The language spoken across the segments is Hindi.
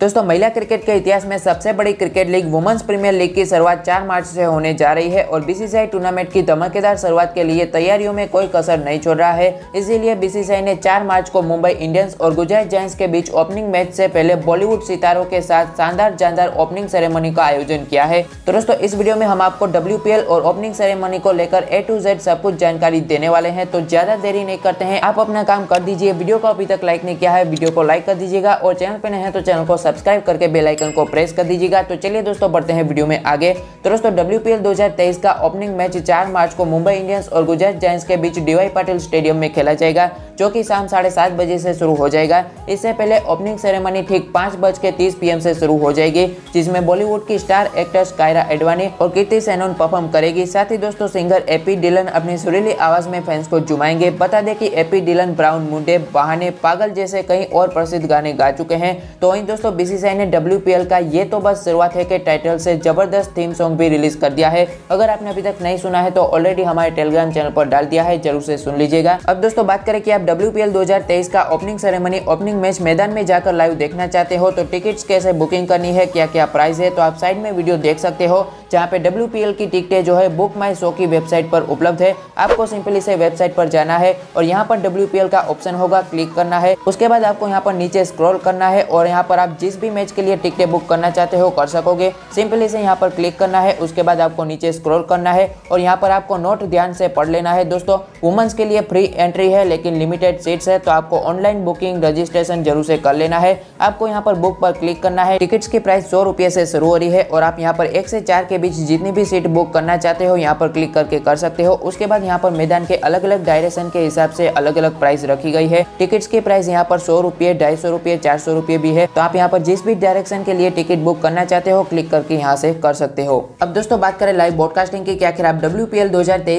दोस्तों, महिला क्रिकेट के इतिहास में सबसे बड़ी cricket league women's premier league की शुरुआत 4 मार्च से होने जा रही है और बीसीसीआई टूर्नामेंट की धमाकेदार शुरुआत के लिए तैयारियों में कोई कसर नहीं छोड़ रहा है। इसीलिए बीसीसीआई ने 4 मार्च को मुंबई इंडियंस और गुजरात जायंट्स के बीच ओपनिंग मैच से पहले बॉलीवुड सितारों के साथ शानदार जानदार ओपनिंग सेरेमनी का आयोजन किया है। तो दोस्तों, इस वीडियो में हम आपको डब्ल्यूपीएल और ओपनिंग सेरेमनी को लेकर ए टू जेड सब कुछ जानकारी देने वाले हैं। तो ज़्यादा देरी नहीं करते हैं। आप अपना काम कर दीजिए। वीडियो को अभी तक लाइक नहीं किया है, वीडियो को लाइक कर दीजिएगा और चैनल पर नहीं है तो चैनल को सब्सक्राइब करके बेल आइकन को प्रेस कर दीजिएगा। तो चलिए दोस्तों, बढ़ते हैं वीडियो में आगे। तो दोस्तों डब्ल्यू पी का ओपनिंग मैच चार मार्च को मुंबई इंडियंस और गुजरात जायंट्स के बीच डीवाई पाटिल स्टेडियम में खेला जाएगा, जो कि शाम साढ़े सात बजे से शुरू हो जाएगा। इससे पहले ओपनिंग सेरेमनी ठीक पाँच बज के तीस पी से शुरू हो जाएगी, जिसमें बॉलीवुड की स्टार एक्ट्रेस कायरा एडवानी और कीर्ति सेनोन परफॉर्म करेगी। साथ ही दोस्तों सिंगर एपी डिलन अपनी सुरीली आवाज़ में फैंस को जुमाएँगे। बता दें कि एपी डिलन ब्राउन मुंडे, बहाने, पागल जैसे कई और प्रसिद्ध गाने गा चुके हैं। तो वहीं दोस्तों बीसीसीआई ने डब्ल्यू का ये तो बस शुरुआत है कि टाइटल से ज़बरदस्त थीम सॉन्ग भी रिलीज़ कर दिया है। अगर आपने अभी तक नहीं सुना है तो ऑलरेडी हमारे टेलीग्राम चैनल पर डाल दिया है, ज़रूर से सुन लीजिएगा। अब दोस्तों, बात करें कि आप डब्ल्यू 2023 का ओपनिंग सेरेमनी ओपनिंग मैच मैदान में जाकर लाइव देखना चाहते हो तो टिकट कैसे बुकिंग करनी है क्या क्या प्राइस है तो आप साइड में वीडियो देख सकते हो। जहाँ पे WPL की टिकटें जो है बुक माई शो की वेबसाइट पर उपलब्ध है। आपको सिंपली से वेबसाइट पर जाना है और यहाँ पर WPL का ऑप्शन होगा क्लिक करना है। उसके बाद आपको यहाँ पर नीचे स्क्रॉल करना है और यहाँ पर आप जिस भी मैच के लिए टिकटें बुक करना चाहते हो कर सकोगे। सिंपली से यहाँ पर क्लिक करना है, उसके बाद आपको नीचे स्क्रॉल करना है और यहाँ पर आपको नोट ध्यान से पढ़ लेना है। दोस्तों वुमेन्स के लिए फ्री एंट्री है, लेकिन लिमिटेड सीट्स है तो आपको ऑनलाइन बुकिंग रजिस्ट्रेशन ज़रूर से कर लेना है। आपको यहाँ पर बुक पर क्लिक करना है। टिकट्स की प्राइस सौ रुपये से शुरू हो रही है और आप यहाँ पर एक से चार के बीच जितनी भी सीट बुक करना चाहते हो, यहाँ पर क्लिक करके कर सकते हो। उसके बाद यहाँ पर मैदान के अलग अलग डायरेक्शन के हिसाब से अलग अलग प्राइस रखी गई है। टिकट्स की प्राइस यहाँ पर सौ रुपये, ढाई सौ रुपये, चार सौ रुपये भी है। तो आप यहाँ पर जिस भी डायरेक्शन के लिए टिकट बुक करना चाहते हो, क्लिक करके यहाँ से कर सकते हो। अब दोस्तों, बात करें लाइव ब्रॉडकास्टिंग की, क्या आप डब्ल्यू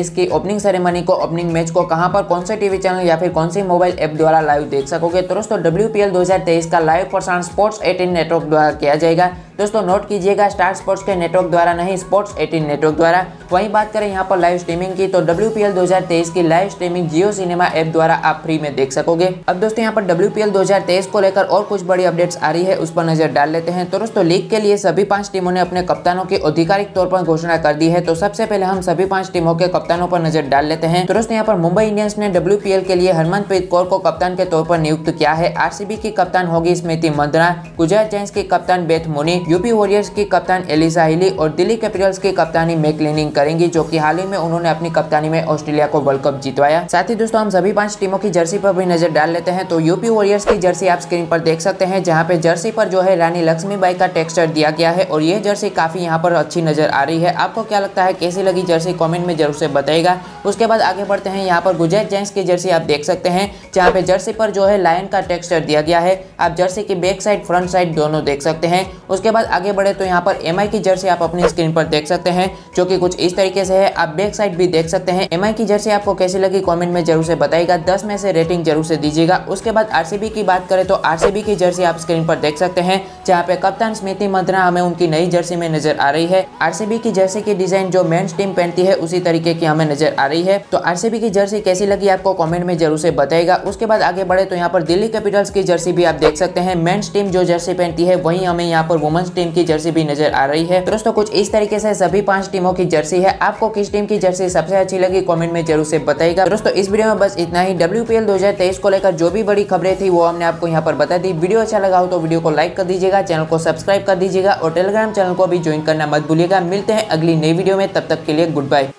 की ओपनिंग सेरेमनी को ओपनिंग मैच को कहाँ पर, कौन से टीवी चैनल या फिर कौन सी मोबाइल ऐप द्वारा लाइव देख सकोगे? तो दोस्तों डब्ल्यू का लाइव प्रसारण स्पोर्ट्स एटीन नेटवर्क द्वारा किया जाएगा। दोस्तों नोट कीजिएगा स्टार स्पोर्ट्स के नेटवर्क द्वारा नहीं स्पोर्ट्स 18 नेटवर्क द्वारा। वहीं बात करें यहाँ पर लाइव स्ट्रीमिंग की तो डब्ल्यू पी की live streaming Jio cinema app द्वारा आप फ्री में देख सकोगे। अब दोस्तों, यहाँ पर डब्ल्यू पी को लेकर और कुछ बड़ी अपडेट्स आ रही है, उस पर नज़र डाल लेते हैं। तो दोस्तों लीग के लिए सभी पाँच टीमों ने अपने कप्तानों की आधिकारिक तौर पर घोषणा कर दी है। तो सबसे पहले हम सभी पाँच टीमों के कप्तानों पर नज़र डाल लेते हैं। तो दोस्तों, यहाँ पर मुंबई इंडियंस ने डब्ल्यू के लिए हरमनप्रीत कौर को कप्तान के तौर पर नियुक्त किया है। आरसीबी की कप्तान होगी स्मृति मंदना, गुजरात जायंट्स की कप्तान बेथ मोनी यूपी वॉरियर्स की कप्तान एलिसा हिली और दिल्ली कैपिटल्स की कप्तानी मैकलिनिंग करेंगी, जो कि हाल ही में उन्होंने अपनी कप्तानी में ऑस्ट्रेलिया को वर्ल्ड कप जितवाया। साथ ही दोस्तों, हम सभी पाँच टीमों की जर्सी पर भी नज़र डाल लेते हैं तो यूपी वॉरियर्स की जर्सी आप स्क्रीन पर देख सकते हैं, जहाँ पे जर्सी पर जो है रानी लक्ष्मीबाई का टेक्सचर दिया गया है और यह जर्सी काफ़ी यहाँ पर अच्छी नज़र आ रही है। आपको क्या लगता है, कैसी लगी जर्सी, कॉमेंट में ज़रूर से बताएगा उसके बाद आगे बढ़ते हैं, यहाँ पर गुजरात जेंट्स की जर्सी आप देख सकते हैं, जहाँ पे जर्सी पर जो है लायन का टेक्सचर दिया गया है। आप जर्सी की बैक साइड, फ्रंट साइड दोनों देख सकते हैं। उसके बाद आगे बढ़े तो यहाँ पर MI की जर्सी आप अपनी स्क्रीन पर देख सकते हैं, जो कि कुछ इस तरीके से है। आप बैक साइड भी देख सकते हैं। MI की जर्सी आपको कैसी लगी कॉमेंट में ज़रूर से बताएगा दस में से रेटिंग ज़रूर से दीजिएगा। उसके बाद आरसीबी की बात करें तो आरसीबी की जर्सी आप स्क्रीन पर देख सकते हैं, जहाँ पे कप्तान स्मृति मंत्रा हमें उनकी नई जर्सी में नज़र आ रही है। आरसीबी की जर्सी की डिज़ाइन जो मेन्स टीम पहनती है, उसी तरीके की हमें नज़र आ रही है। तो आरसीबी की जर्सी कैसी लगी आपको कमेंट में ज़रूर से बताएगा उसके बाद आगे बढ़े तो यहाँ पर दिल्ली कैपिटल्स की जर्सी भी आप देख सकते हैं। मेन्स टीम जो जर्सी पहनती है, वही हमें यहाँ पर वुमेन्स टीम की जर्सी भी नज़र आ रही है। दोस्तों, कुछ इस तरीके से सभी पाँच टीमों की जर्सी है। आपको किस टीम की जर्सी सबसे अच्छी लगी कॉमेंट में ज़रूर से बताएगा दोस्तों, इस वीडियो में बस इतना ही। डब्ल्यू को लेकर जो भी बड़ी खबरें थी, वो हमने आपको यहाँ पर बता दी। वीडियो अच्छा लगा हो तो वीडियो को लाइक कर दीजिएगा चैनल को सब्सक्राइब कर दीजिएगा और टेलीग्राम चैनल को भी ज्वाइन करना मत भूलिएगा। मिलते हैं अगली नई वीडियो में। तब तक के लिए गुड बाय